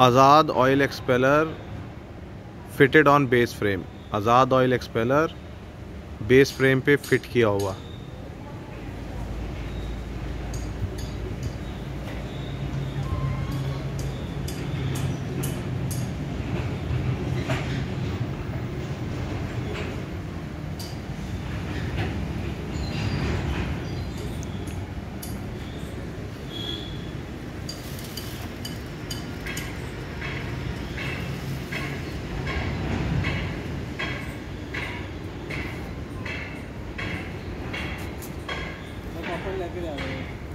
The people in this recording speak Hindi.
Azad oil expeller fitted on base frame Azad oil expeller base frame पे फिट किया हुआ। இருக்குது